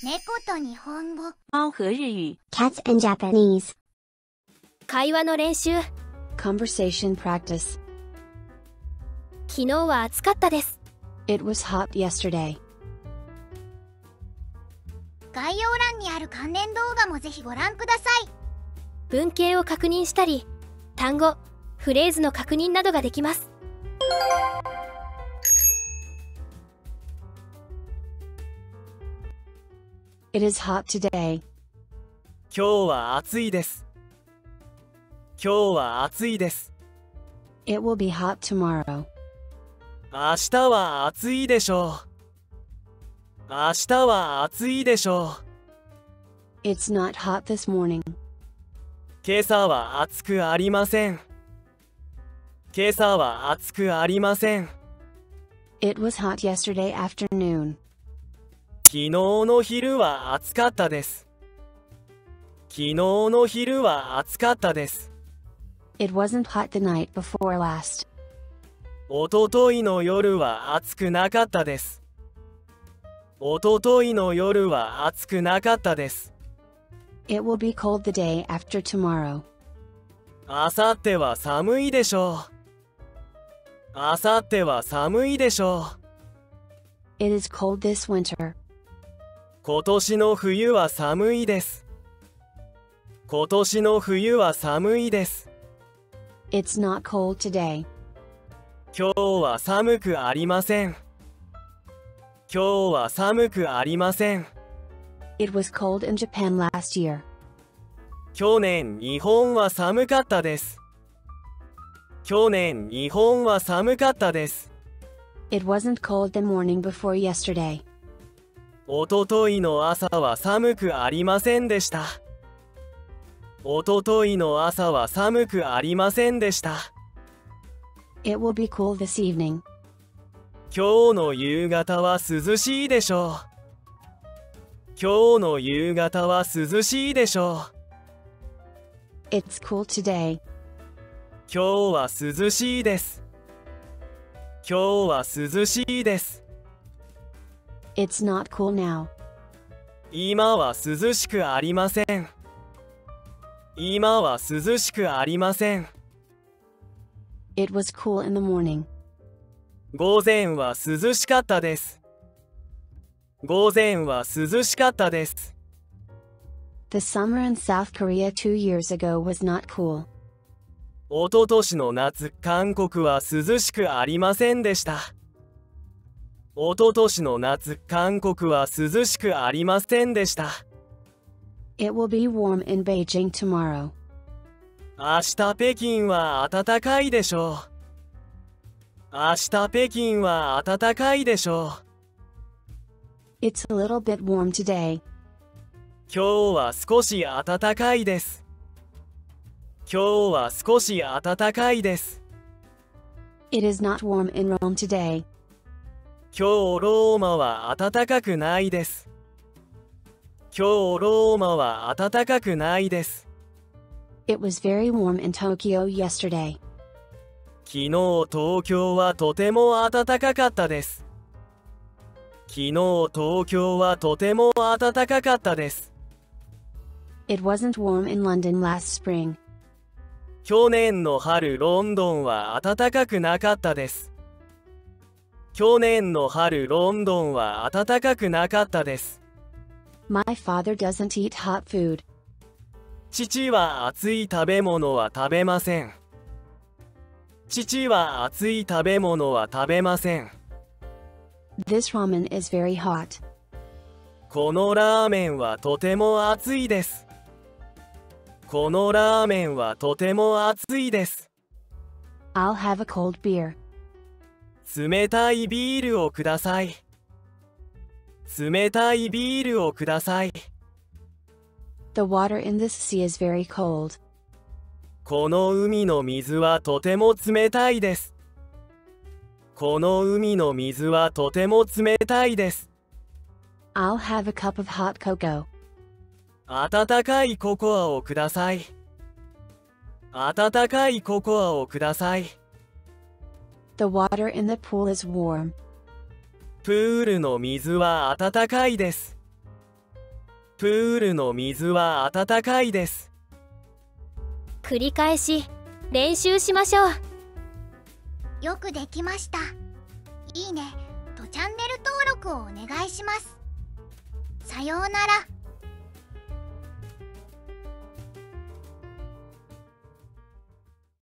猫と日本語猫和日语 Cats and Japanese. 会話の練習 Conversation practice. 昨日は暑かったです It was hot yesterday. 概要欄にある関連動画もぜひご覧ください文型を確認したり単語フレーズの確認などができます It is hot today. 今日は暑いです。今日は暑いです。It will be hot tomorrow. 明日は暑いでしょう。明日は暑いでしょう。It's not hot this morning. 今朝は暑くありません。今朝は暑くありません。It was hot yesterday afternoon. 昨日の昼は暑かったです。昨日の昼は暑かったです。It wasn't hot the night before last. おとといの夜は暑くなかったです。おとといの夜は暑くなかったです。It will be cold the day after tomorrow. あさっては寒いでしょう。あさっては寒いでしょう。It is cold this winter. 今年の冬は寒いです。今年の冬は寒いです。It's not cold today. 今日は寒くありません。今日は寒くありません。It was cold in Japan last year. 去年日本は寒かったです。去年日本は寒かったです。It wasn't cold the morning before yesterday. おとといの朝は寒くありませんでした。おとといの朝は寒くありませんでした。It will be cool this evening. 今日の夕方は涼しいでしょう。今日の夕方は涼しいでしょう。It's cool today. 今日は涼しいです。今日は涼しいです。It's not cool now. 今は涼しくありません。今は涼しくありません。It was cool in the morning. 午前は涼しかったです。午前は涼しかったです。The summer in South Korea two years ago was not cool. おととしの夏、韓国は涼しくありませんでした。おととしの夏、韓国は涼しくありませんでした。It will be warm in Beijing tomorrow. 明日北京は暖かいでしょう。明日北京は暖かいでしょう。It's a little bit warm today. 今日は少し暖かいです。今日は少し暖かいです。It is not warm in Rome today. 今日ローマは暖かくないです。今日ローマは暖かくないです。It was very warm in Tokyo yesterday. 昨日東京はとても暖かかったです。昨日東京はとても暖かかったです。It wasn't warm in London last spring. 去年の春ロンドンは暖かくなかったです。去年の春ロンドンは暖かくなかったです。My father doesn't eat hot food. 父は熱い食べ物は食べません。父は熱い食べ物は食べません。This ramen is very hot. このラーメンはとても熱いです。このラーメンはとても熱いです。I'll have a cold beer. 冷たいビールをください。冷たいビールをください。The water in this sea is very cold. この海の水はとても冷たいです。この海の水はとても冷たいです。I'll have a cup of hot cocoa. 温かいココアをください。温かいココアをください。The water in the pool is warm. プールの水は温かいです。プールの水は温かいです。繰り返し練習しましょう。よくできました。いいね。とチャンネル登録をお願いします。さようなら